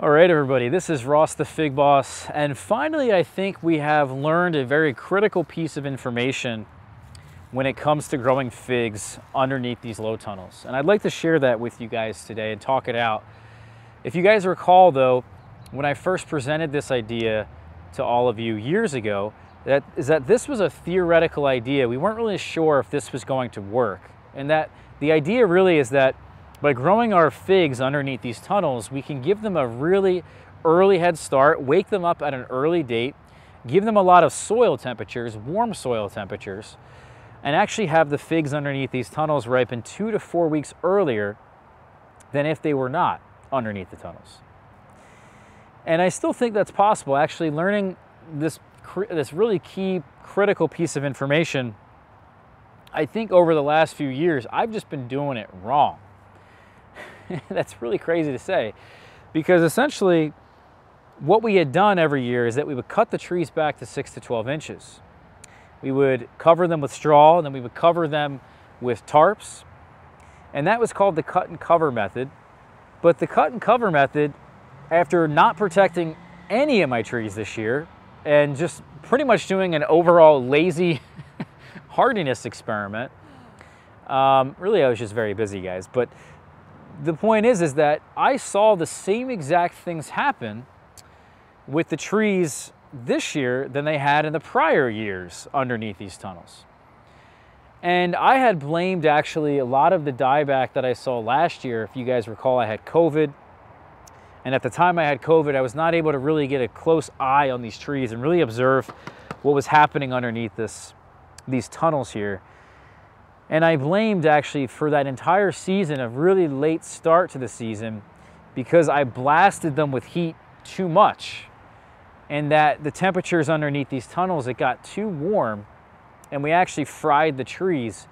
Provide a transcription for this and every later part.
All right, everybody, this is Ross the Fig Boss, and finally I think we have learned a very critical piece of information when it comes to growing figs underneath these low tunnels. And I'd like to share that with you guys today and talk it out. If you guys recall though, when I first presented this idea to all of you years ago, that is that this was a theoretical idea. We weren't really sure if this was going to work. And that the idea really is that by growing our figs underneath these tunnels, we can give them a really early head start, wake them up at an early date, give them a lot of soil temperatures, warm soil temperatures, and actually have the figs underneath these tunnels ripen two to four weeks earlier than if they were not underneath the tunnels. And I still think that's possible. Actually, learning this, this really key critical piece of information, I think over the last few years, I've just been doing it wrong. That's really crazy to say because essentially what we had done every year is that we would cut the trees back to 6 to 12 inches. We would cover them with straw and then we would cover them with tarps. And that was called the cut and cover method. But the cut and cover method, after not protecting any of my trees this year and just pretty much doing an overall lazy hardiness experiment, um, really I was just very busy guys, but the point is, is that I saw the same exact things happen with the trees this year than they had in the prior years underneath these tunnels. And I had blamed actually a lot of the dieback that I saw last year. If you guys recall, I had COVID. And at the time I had COVID, I was not able to really get a close eye on these trees and really observe what was happening underneath this, these tunnels here. And I blamed actually for that entire season of really late start to the season because I blasted them with heat too much and that the temperatures underneath these tunnels, it got too warm and we actually fried the trees.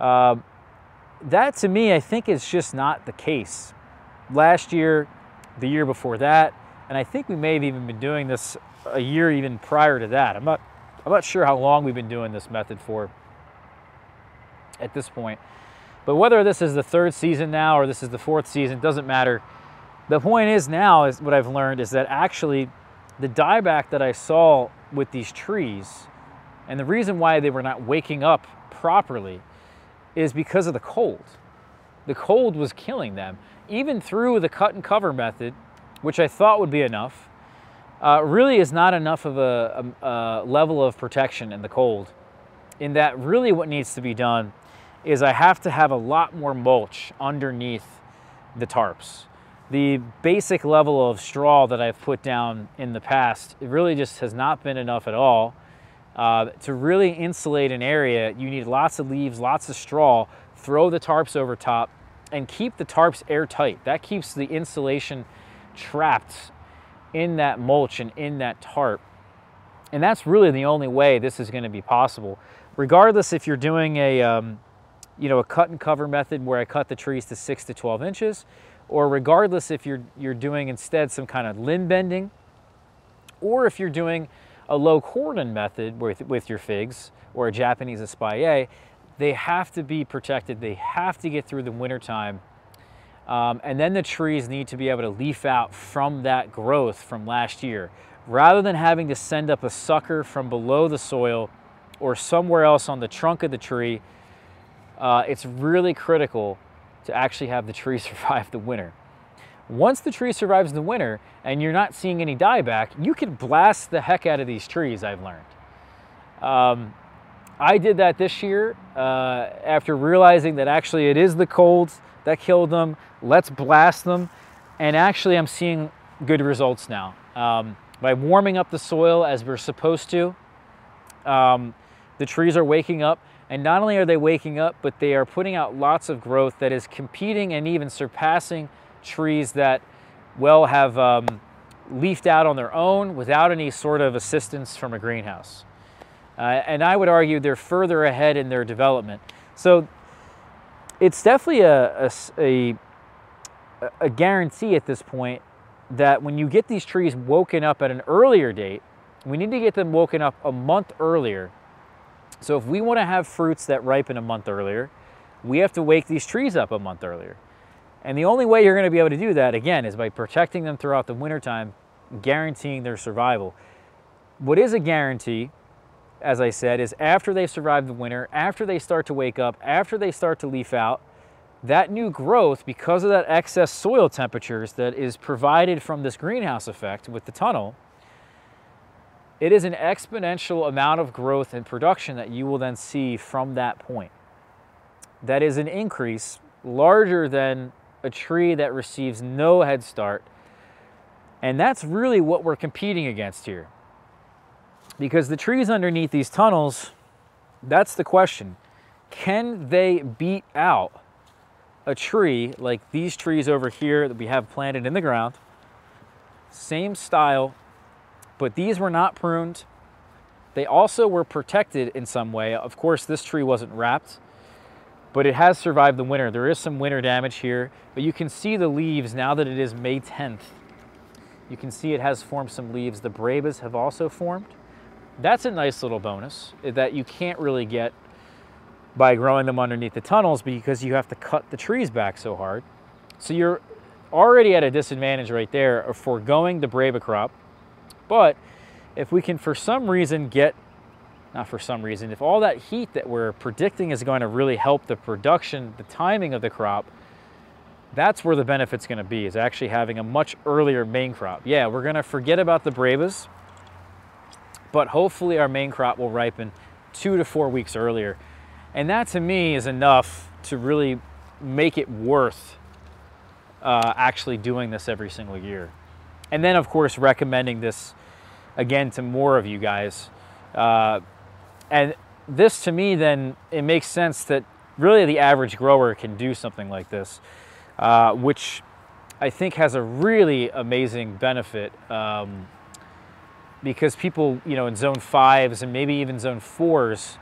Uh, that to me, I think is just not the case. Last year, the year before that, and I think we may have even been doing this a year even prior to that. I'm not, I'm not sure how long we've been doing this method for at this point. But whether this is the third season now or this is the fourth season, doesn't matter. The point is now is what I've learned is that actually the dieback that I saw with these trees and the reason why they were not waking up properly is because of the cold. The cold was killing them. Even through the cut and cover method, which I thought would be enough, uh, really is not enough of a, a, a level of protection in the cold. In that really what needs to be done is I have to have a lot more mulch underneath the tarps. The basic level of straw that I've put down in the past, it really just has not been enough at all. Uh, to really insulate an area, you need lots of leaves, lots of straw, throw the tarps over top, and keep the tarps airtight. That keeps the insulation trapped in that mulch and in that tarp. And that's really the only way this is gonna be possible. Regardless if you're doing a, um, you know, a cut and cover method where I cut the trees to six to 12 inches, or regardless if you're, you're doing instead some kind of limb bending, or if you're doing a low cordon method with, with your figs, or a Japanese espalier, they have to be protected. They have to get through the winter time. Um, and then the trees need to be able to leaf out from that growth from last year. Rather than having to send up a sucker from below the soil or somewhere else on the trunk of the tree uh, it's really critical to actually have the tree survive the winter. Once the tree survives the winter and you're not seeing any dieback, you can blast the heck out of these trees, I've learned. Um, I did that this year uh, after realizing that actually it is the colds that killed them. Let's blast them. And actually I'm seeing good results now. Um, by warming up the soil as we're supposed to, um, the trees are waking up and not only are they waking up, but they are putting out lots of growth that is competing and even surpassing trees that, well, have um, leafed out on their own without any sort of assistance from a greenhouse. Uh, and I would argue they're further ahead in their development. So it's definitely a, a, a, a guarantee at this point that when you get these trees woken up at an earlier date, we need to get them woken up a month earlier so if we want to have fruits that ripen a month earlier, we have to wake these trees up a month earlier. And the only way you're going to be able to do that, again, is by protecting them throughout the wintertime, guaranteeing their survival. What is a guarantee, as I said, is after they survive the winter, after they start to wake up, after they start to leaf out, that new growth, because of that excess soil temperatures that is provided from this greenhouse effect with the tunnel, it is an exponential amount of growth and production that you will then see from that point. That is an increase larger than a tree that receives no head start. And that's really what we're competing against here. Because the trees underneath these tunnels, that's the question. Can they beat out a tree like these trees over here that we have planted in the ground? Same style, but these were not pruned. They also were protected in some way. Of course, this tree wasn't wrapped but it has survived the winter. There is some winter damage here, but you can see the leaves now that it is May 10th. You can see it has formed some leaves. The brevas have also formed. That's a nice little bonus that you can't really get by growing them underneath the tunnels because you have to cut the trees back so hard. So you're already at a disadvantage right there of foregoing the breva crop. But if we can, for some reason, get not for some reason. If all that heat that we're predicting is going to really help the production, the timing of the crop, that's where the benefit's going to be, is actually having a much earlier main crop. Yeah, we're going to forget about the brevas, but hopefully our main crop will ripen two to four weeks earlier. And that to me is enough to really make it worth uh, actually doing this every single year. And then of course recommending this again to more of you guys. Uh, and this to me then, it makes sense that really the average grower can do something like this, uh, which I think has a really amazing benefit um, because people, you know, in zone fives and maybe even zone fours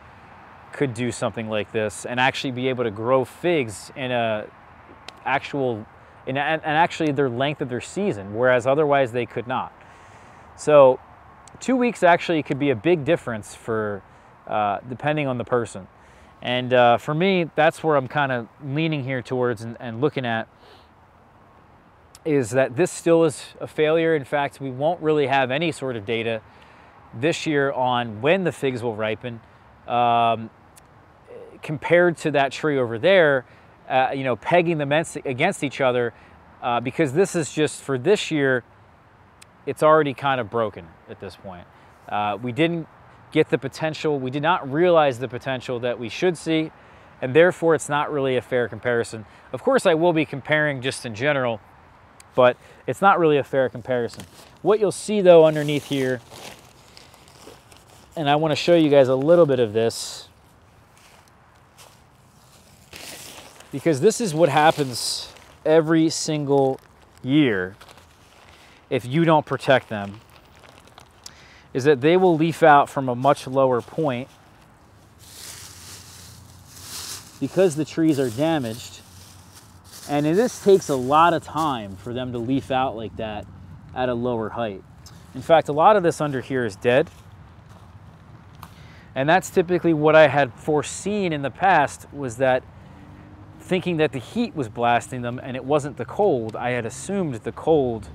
could do something like this and actually be able to grow figs in a actual, in a, and actually their length of their season, whereas otherwise they could not. So two weeks actually could be a big difference for uh, depending on the person. And uh, for me, that's where I'm kind of leaning here towards and, and looking at is that this still is a failure. In fact, we won't really have any sort of data this year on when the figs will ripen um, compared to that tree over there, uh, you know, pegging them against each other uh, because this is just for this year, it's already kind of broken at this point. Uh, we didn't get the potential. We did not realize the potential that we should see, and therefore it's not really a fair comparison. Of course, I will be comparing just in general, but it's not really a fair comparison. What you'll see though underneath here, and I want to show you guys a little bit of this, because this is what happens every single year if you don't protect them is that they will leaf out from a much lower point because the trees are damaged. And this takes a lot of time for them to leaf out like that at a lower height. In fact, a lot of this under here is dead. And that's typically what I had foreseen in the past was that thinking that the heat was blasting them and it wasn't the cold, I had assumed the cold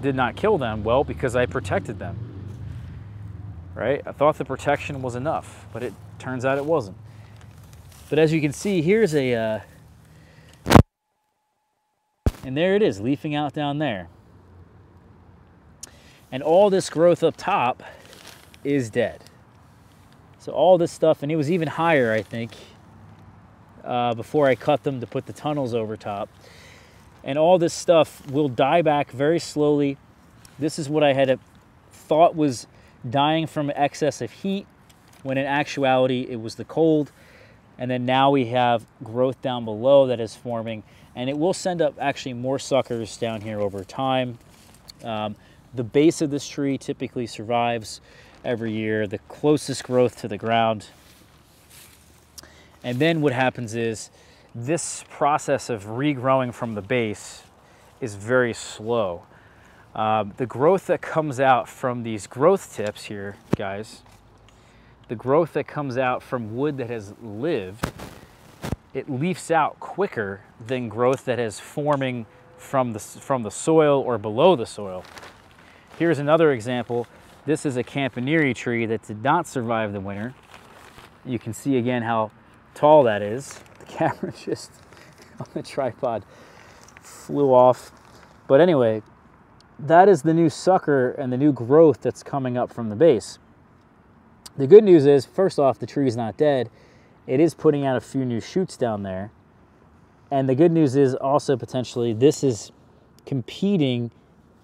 did not kill them. Well, because I protected them right? I thought the protection was enough, but it turns out it wasn't. But as you can see, here's a, uh, and there it is, leafing out down there. And all this growth up top is dead. So all this stuff, and it was even higher, I think, uh, before I cut them to put the tunnels over top. And all this stuff will die back very slowly. This is what I had thought was dying from excess of heat when in actuality it was the cold. And then now we have growth down below that is forming and it will send up actually more suckers down here over time. Um, the base of this tree typically survives every year, the closest growth to the ground. And then what happens is this process of regrowing from the base is very slow. Um, the growth that comes out from these growth tips here, guys, the growth that comes out from wood that has lived it leafs out quicker than growth that is forming from the, from the soil or below the soil. Here's another example. This is a Campaniere tree that did not survive the winter. You can see again how tall that is. The camera just on the tripod flew off. But anyway, that is the new sucker and the new growth that's coming up from the base. The good news is, first off, the tree is not dead. It is putting out a few new shoots down there. And the good news is also potentially this is competing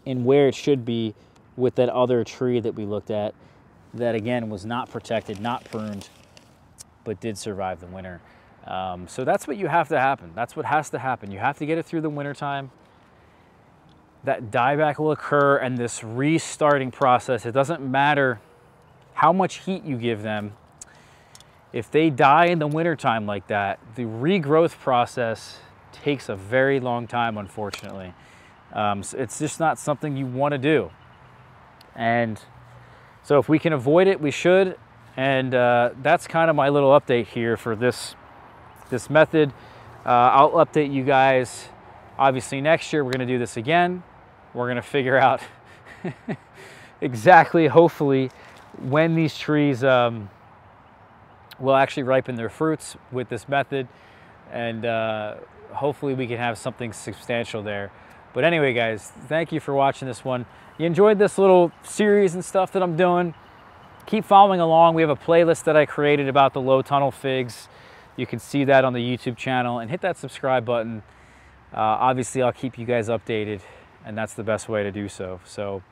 in where it should be with that other tree that we looked at that again was not protected, not pruned, but did survive the winter. Um, so that's what you have to happen. That's what has to happen. You have to get it through the winter time. That dieback will occur and this restarting process, it doesn't matter how much heat you give them. If they die in the wintertime like that, the regrowth process takes a very long time, unfortunately. Um, so it's just not something you want to do. And so if we can avoid it, we should. And uh, that's kind of my little update here for this this method. Uh, I'll update you guys. Obviously next year we're gonna do this again. We're gonna figure out exactly, hopefully, when these trees um, will actually ripen their fruits with this method. And uh, hopefully we can have something substantial there. But anyway, guys, thank you for watching this one. You enjoyed this little series and stuff that I'm doing. Keep following along. We have a playlist that I created about the low tunnel figs. You can see that on the YouTube channel and hit that subscribe button. Uh, obviously, I'll keep you guys updated and that's the best way to do so. So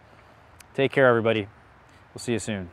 take care, everybody. We'll see you soon.